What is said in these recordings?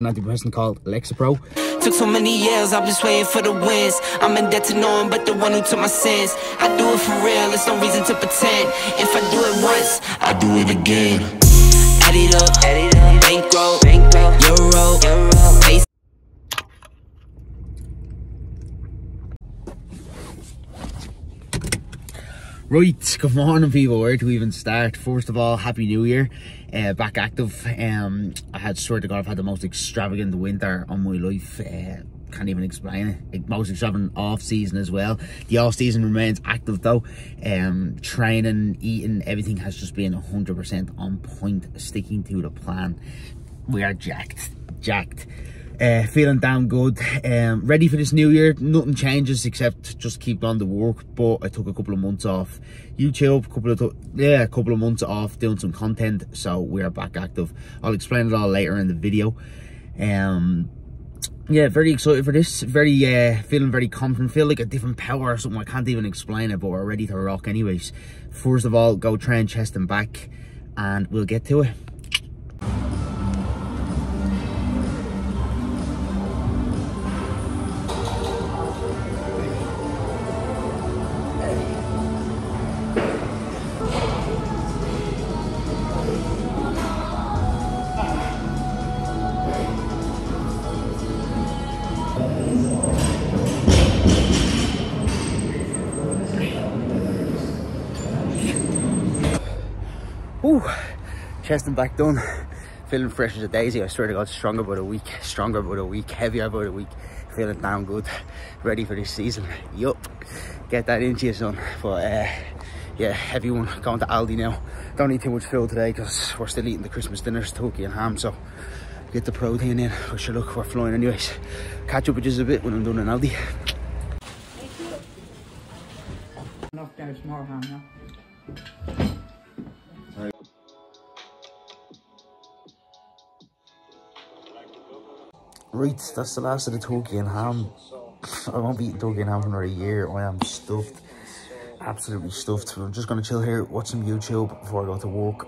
antidepressant called Lexapro. Took so many years, I'm just waiting for the wins. I'm in debt to no one but the one who took my sins. I do it for real, there's no reason to pretend. If I do it once, I do it again. Add it up, add it up. bankroll, bankroll, euro, euro, Right, good morning people, where to even start? First of all, Happy New Year, uh, back active. Um, I had, swear to God, I've had the most extravagant winter on my life. Uh, can't even explain it. Most extravagant off season as well. The off season remains active though. Um, training, eating, everything has just been 100% on point, sticking to the plan. We are jacked, jacked. Uh, feeling damn good. Um, ready for this new year. Nothing changes except just keep on the work. But I took a couple of months off YouTube, couple of yeah, a couple of months off doing some content. So we are back active. I'll explain it all later in the video. Um, yeah, very excited for this. Very uh, feeling very confident. Feel like a different power or something. I can't even explain it, but we're ready to rock anyways. First of all, go train chest and back, and we'll get to it. Chest and back done. Feeling fresh as a daisy. I swear to God, stronger by a week, stronger by a week, heavier by a week. Feeling damn good, ready for this season. Yup, get that into you, son. But uh, yeah, everyone going to Aldi now. Don't eat too much food today because we're still eating the Christmas dinners, turkey and ham. So get the protein in. But sure, look, we're flying anyways. Catch up with just a bit when I'm done in Aldi. Enough there's more ham now. Right, that's the last of the turkey and ham. I won't be eating turkey and ham for another year. I am stuffed. Absolutely stuffed. I'm just going to chill here, watch some YouTube before I go to work.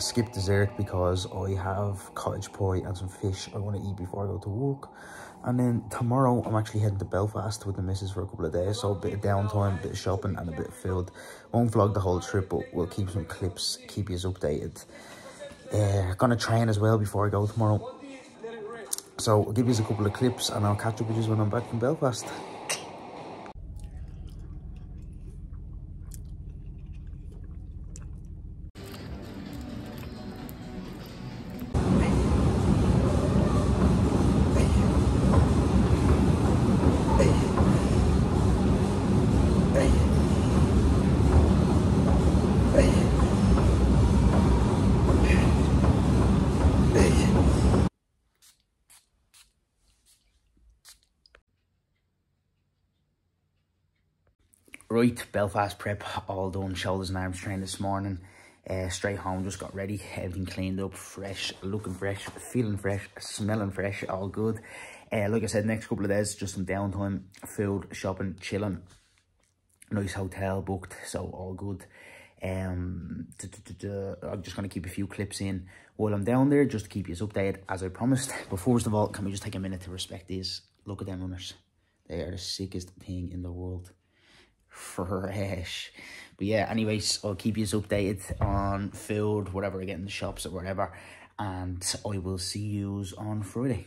Skip dessert because I have cottage pie and some fish I want to eat before I go to work. And then tomorrow I'm actually heading to Belfast with the missus for a couple of days. So a bit of downtime, a bit of shopping and a bit of food. Won't vlog the whole trip, but we'll keep some clips, keep you updated. Uh, gonna train as well before I go tomorrow. So I'll give you a couple of clips and I'll catch up with you when I'm back from Belfast. Right, Belfast prep all done, shoulders and arms trained this morning. Uh, straight home, just got ready, everything cleaned up, fresh, looking fresh, feeling fresh, smelling fresh, all good. Uh, like I said, next couple of days, just some downtime, food, shopping, chilling. Nice hotel booked, so all good. Um, I'm just going to keep a few clips in while I'm down there, just to keep you updated, as I promised. But first of all, can we just take a minute to respect these? Look at them runners. They are the sickest thing in the world fresh. But yeah, anyways, I'll keep you updated on food, whatever I get in the shops or whatever. And I will see you on Friday.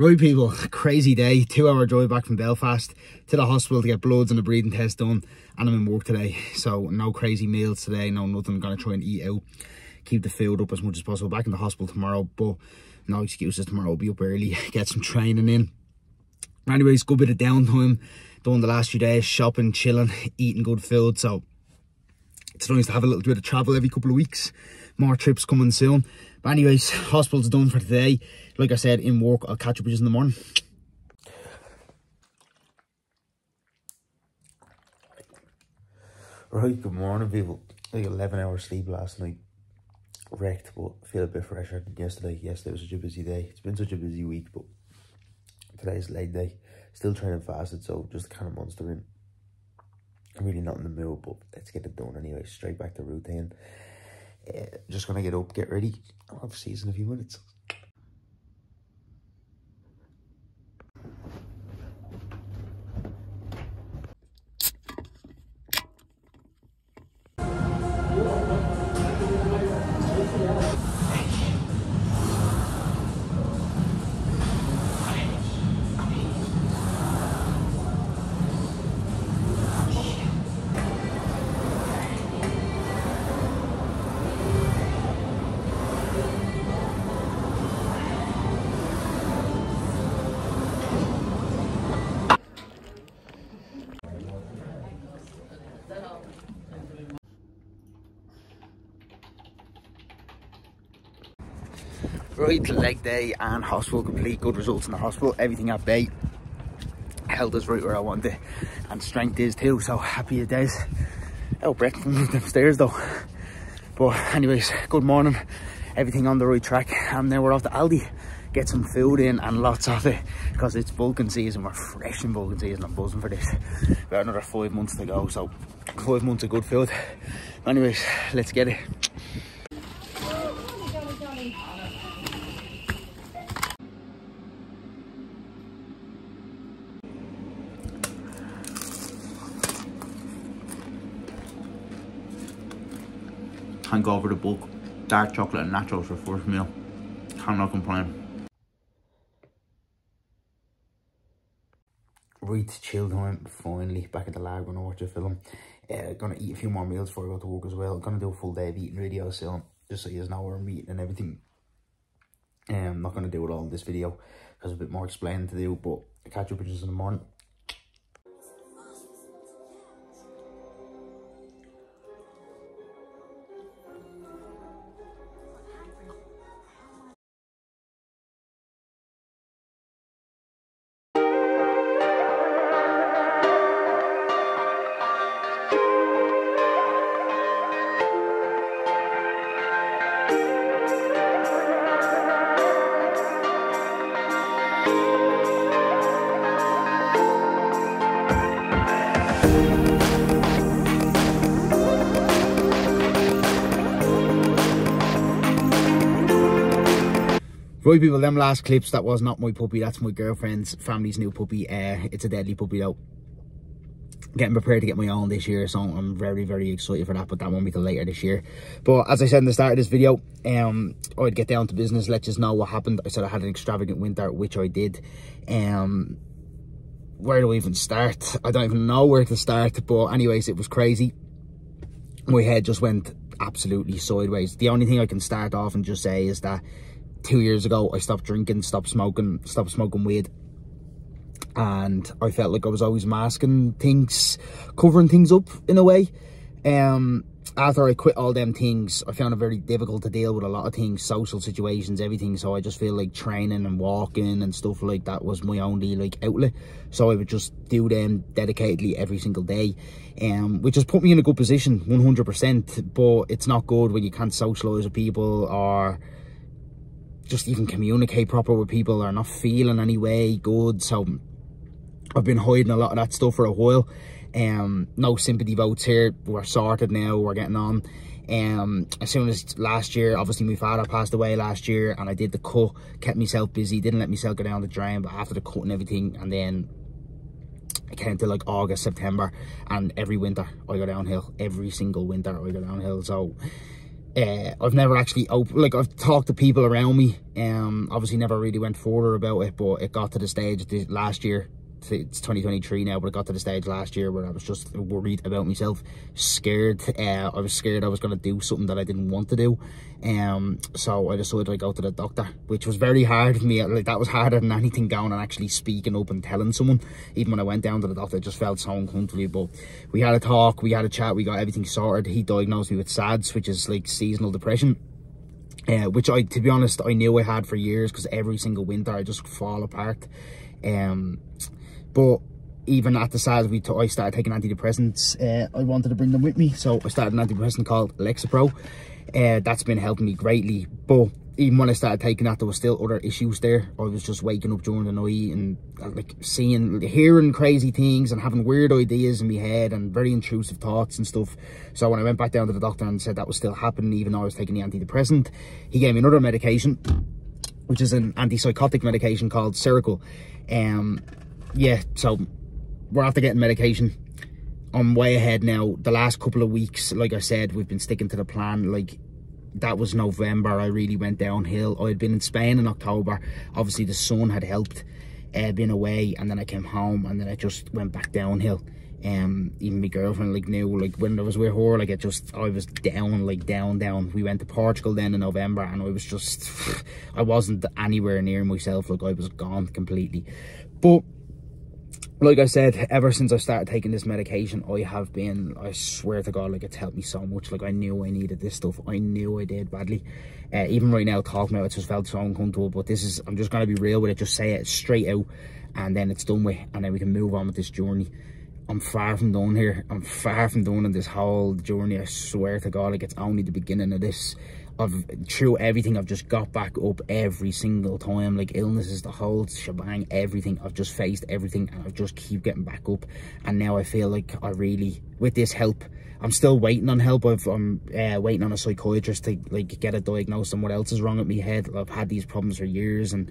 Right, people, crazy day. Two hour drive back from Belfast to the hospital to get bloods and a breathing test done. And I'm in work today. So, no crazy meals today, no nothing. I'm to try and eat out. Keep the food up as much as possible. Back in the hospital tomorrow, but no excuses tomorrow. I'll be up early, get some training in. Anyways, good bit of downtime. Done the last few days, shopping, chilling, eating good food. So, it's nice to have a little bit of travel every couple of weeks. More trips coming soon. But anyways, hospital's done for today. Like I said, in work, I'll catch up with you in the morning. Right, good morning people. Like 11 hours sleep last night. Wrecked, but feel a bit fresher than yesterday. Yesterday was such a busy day. It's been such a busy week, but today's leg day. Still training fasted, so just kind of monster in. I'm really not in the mood, but let's get it done anyway. Straight back to routine. Uh, just gonna get up, get ready. I'll have season in a few minutes. Right, leg day and hospital complete. Good results in the hospital. Everything at bay. Held us right where I wanted it. And strength is too. So happy days. Oh, breath from them stairs though. But anyways, good morning. Everything on the right track. And now we're off to Aldi. Get some food in and lots of it. Because it's bulking season. We're fresh in bulking season. I'm buzzing for this. We've got another five months to go. So five months of good food. Anyways, let's get it. Can't go over the bulk. Dark chocolate and nachos for first meal. Cannot complain. Right, chill time. Finally, back at the lab. Gonna watch a film. Uh, gonna eat a few more meals before I go to work as well. Gonna do a full day of eating video soon, just so you know where I'm eating and everything. Um, I'm not gonna do it all in this video because a bit more explaining to do. But catch up with you in the morning. Right people, them last clips, that was not my puppy, that's my girlfriend's family's new puppy. Uh, it's a deadly puppy though. Getting prepared to get my own this year, so I'm very, very excited for that, but that won't be till later this year. But as I said in the start of this video, um, I'd get down to business, let you know what happened. I said I had an extravagant winter, which I did. Um, where do I even start? I don't even know where to start, but anyways, it was crazy. My head just went absolutely sideways. The only thing I can start off and just say is that two years ago I stopped drinking, stopped smoking, stopped smoking weed. And I felt like I was always masking things, covering things up in a way. Um, after I quit all them things, I found it very difficult to deal with a lot of things, social situations, everything. So I just feel like training and walking and stuff like that was my only like outlet. So I would just do them dedicatedly every single day, um, which has put me in a good position, 100%. But it's not good when you can't socialise with people or just even communicate proper with people or not feeling any way good. So I've been hiding a lot of that stuff for a while. Um, no sympathy votes here. We're sorted now. We're getting on. Um, as soon as last year, obviously my father passed away last year and I did the cut, kept myself busy, didn't let myself go down the drain, but after the cut and everything, and then I came to like August, September, and every winter I go downhill. Every single winter I go downhill. So uh, I've never actually opened, like I've talked to people around me. Um, obviously never really went further about it, but it got to the stage last year it's 2023 now, but I got to the stage last year where I was just worried about myself, scared. Uh, I was scared I was going to do something that I didn't want to do. Um, so I decided to go to the doctor, which was very hard for me. Like that was harder than anything going and actually speaking up and telling someone. Even when I went down to the doctor, I just felt so uncomfortable. But we had a talk, we had a chat, we got everything sorted. He diagnosed me with SADS, which is like seasonal depression. Uh, which I, to be honest, I knew I had for years because every single winter I just fall apart. Um, but even at the start, we I started taking antidepressants. Uh, I wanted to bring them with me, so I started an antidepressant called Lexapro. Uh, that's been helping me greatly. But even when I started taking that, there was still other issues there. I was just waking up during the night and uh, like seeing, hearing crazy things and having weird ideas in my head and very intrusive thoughts and stuff. So when I went back down to the doctor and said that was still happening, even though I was taking the antidepressant, he gave me another medication, which is an antipsychotic medication called Seroquel. Um, yeah, so we're after getting medication. I'm way ahead now. The last couple of weeks, like I said, we've been sticking to the plan. Like, that was November. I really went downhill. I had been in Spain in October. Obviously, the sun had helped uh, being away. And then I came home and then I just went back downhill. Um, even my girlfriend like knew like when I was with her like it just I was down like down down we went to Portugal then in November and I was just I wasn't anywhere near myself like I was gone completely but like I said, ever since I started taking this medication, I have been, I swear to God, like it's helped me so much. Like I knew I needed this stuff. I knew I did badly. Uh, even right now, talking about it just felt so uncomfortable. But this is, I'm just going to be real with it. Just say it straight out and then it's done with. And then we can move on with this journey. I'm far from done here. I'm far from done in this whole journey. I swear to God, like it's only the beginning of this. I've through everything I've just got back up every single time like illnesses the whole shebang everything. I've just faced everything and I just keep getting back up. And now I feel like I really with this help I'm still waiting on help. I am uh, waiting on a psychiatrist to like get a diagnosis on what else is wrong with my head. I've had these problems for years and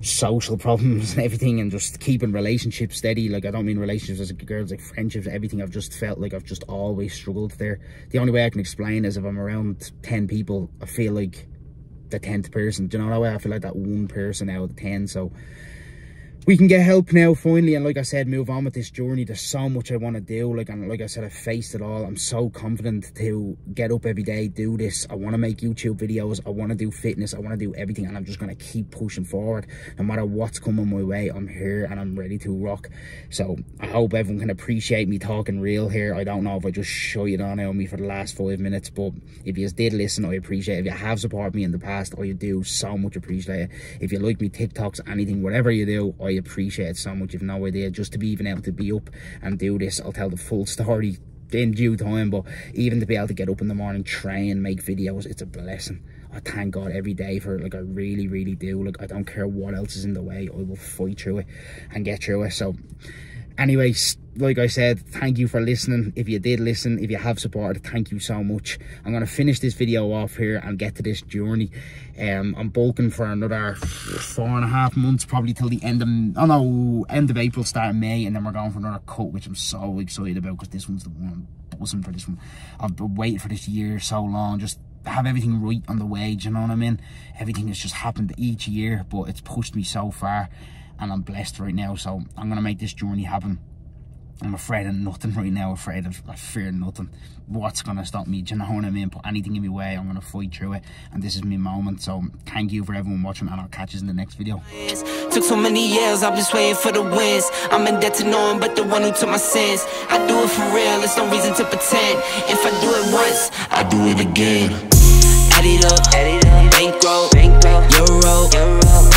social problems and everything and just keeping relationships steady. Like i don't mean relationships as girls like friendships everything i've just felt like i've just always struggled there. The only way i can explain is if i'm around 10 people i feel like the 10th person. Do you know that way? I feel like that one person out of the 10 so we can get help now finally. And like i said move on with this journey. There's so much i want to do. Like and like i said i faced it all. I'm so confident to get up every day do this. I want to make youtube videos. I want to do fitness. I want to do everything. And i'm just going to keep pushing forward. No matter what's coming my way i'm here and i'm ready to rock. So i hope everyone can appreciate me talking real here. I don't know if i just show you down on me for the last five minutes but if you did listen i appreciate it. If you have supported me in the past or you do so much appreciate it. If you like me tiktoks anything whatever you do I appreciate so much. You've no idea. Just to be even able to be up and do this, I'll tell the full story in due time. But even to be able to get up in the morning, train, make videos, it's a blessing. I thank God every day for it. Like, I really, really do. Like, I don't care what else is in the way. I will fight through it and get through it. So, anyways, like I said, thank you for listening. If you did listen, if you have supported, thank you so much. I'm going to finish this video off here and get to this journey. Um, I'm bulking for another four and a half months, probably till the end of, oh no, end of April, start of May, and then we're going for another cut, which I'm so excited about because this one's the one I'm buzzing for this one. I've been waiting for this year so long, just have everything right on the way, you know what I mean? Everything has just happened each year, but it's pushed me so far and I'm blessed right now. So I'm to make this journey happen. I'm afraid of nothing right now, afraid of, I fear nothing. What's to stop me? Do you know what I mean? Put anything in my way, I'm to fight through it. And this is my moment. So thank you for everyone watching and I'll catch you in the next video. Took so many years, I'm just waiting for the wins. I'm in debt to no one but the one who took my sins. I do it for real, there's no reason to pretend. If I do it once, I do it again. Add it up, bankroll. Euro, Euro.